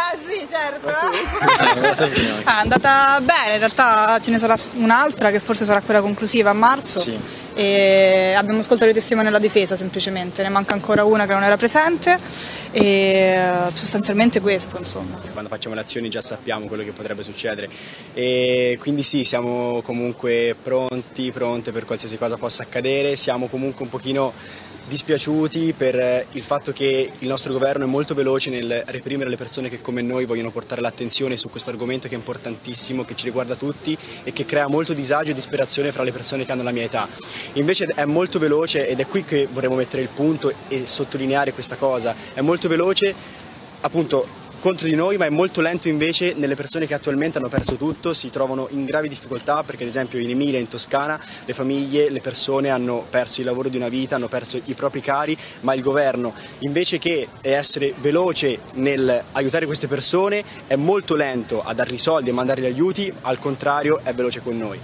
Ah sì, certo. Ah, è andata bene, in realtà ce ne sarà un'altra che forse sarà quella conclusiva a marzo. Sì. E abbiamo ascoltato i testimoni della difesa semplicemente, ne manca ancora una che non era presente e eh, sostanzialmente questo insomma. Quando facciamo le azioni già sappiamo quello che potrebbe succedere e quindi sì, siamo comunque pronti, pronte per qualsiasi cosa possa accadere, siamo comunque un pochino dispiaciuti per il fatto che il nostro governo è molto veloce nel reprimere le persone che come noi vogliono portare l'attenzione su questo argomento che è importantissimo, che ci riguarda tutti e che crea molto disagio e disperazione fra le persone che hanno la mia età. Invece è molto veloce ed è qui che vorremmo mettere il punto e sottolineare questa cosa, è molto veloce appunto contro di noi, ma è molto lento invece nelle persone che attualmente hanno perso tutto, si trovano in gravi difficoltà perché ad esempio in Emilia in Toscana le famiglie, le persone hanno perso il lavoro di una vita, hanno perso i propri cari, ma il governo invece che essere veloce nel aiutare queste persone è molto lento a dargli soldi e mandargli aiuti, al contrario è veloce con noi.